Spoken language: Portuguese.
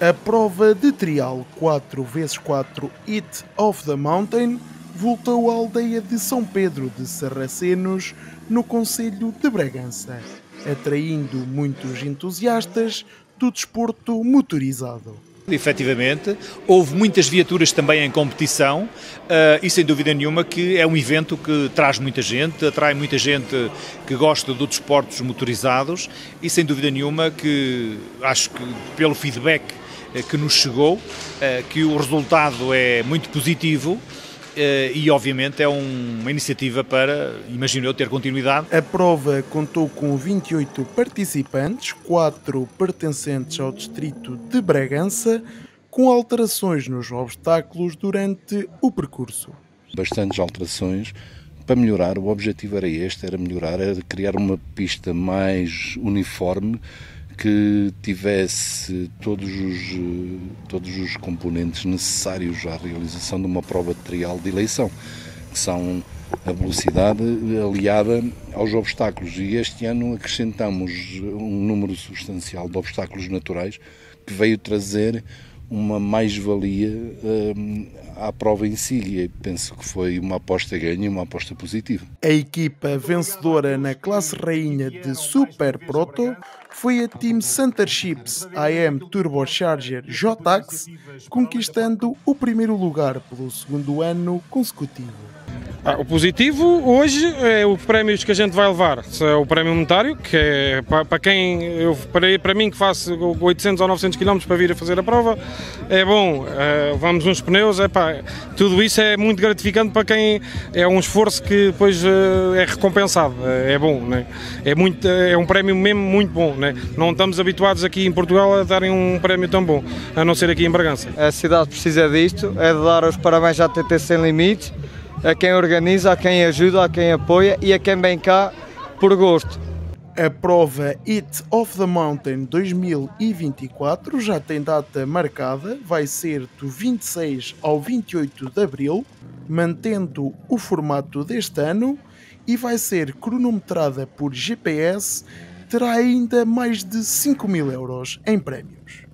A prova de trial 4x4 It of the Mountain voltou à aldeia de São Pedro de Sarracenos, no Conselho de Bragança, atraindo muitos entusiastas do desporto motorizado. Efetivamente, houve muitas viaturas também em competição uh, e sem dúvida nenhuma que é um evento que traz muita gente, atrai muita gente que gosta dos desportos motorizados e sem dúvida nenhuma que acho que pelo feedback eh, que nos chegou, uh, que o resultado é muito positivo eh, e obviamente é uma iniciativa para, imagino eu, ter continuidade. A prova contou com 28 participantes, 4 pertencentes ao distrito de Bragança, com alterações nos obstáculos durante o percurso. Bastantes alterações para melhorar, o objetivo era este, era melhorar, era criar uma pista mais uniforme que tivesse todos os, todos os componentes necessários à realização de uma prova de trial de eleição, que são a velocidade aliada aos obstáculos. E este ano acrescentamos um número substancial de obstáculos naturais que veio trazer uma mais-valia um, à prova em si e penso que foi uma aposta ganha uma aposta positiva. A equipa vencedora na classe rainha de Super Proto foi a Team Chips AM Turbocharger J-Ax, conquistando o primeiro lugar pelo segundo ano consecutivo. Ah, o positivo hoje é os prémios que a gente vai levar. É o prémio monetário, que é para quem, eu, para, para mim que faço 800 ou 900 km para vir a fazer a prova, é bom. É, vamos uns pneus, é pá, tudo isso é muito gratificante para quem é um esforço que depois é recompensado. É, é bom, né? é, muito, é um prémio mesmo muito bom. Né? Não estamos habituados aqui em Portugal a darem um prémio tão bom, a não ser aqui em Bragança. A cidade precisa disto, é de dar os parabéns à TT Sem Limites a quem organiza, a quem ajuda, a quem apoia e a quem vem cá por gosto. A prova It of the Mountain 2024 já tem data marcada, vai ser do 26 ao 28 de abril, mantendo o formato deste ano e vai ser cronometrada por GPS. Terá ainda mais de 5 mil euros em prémios.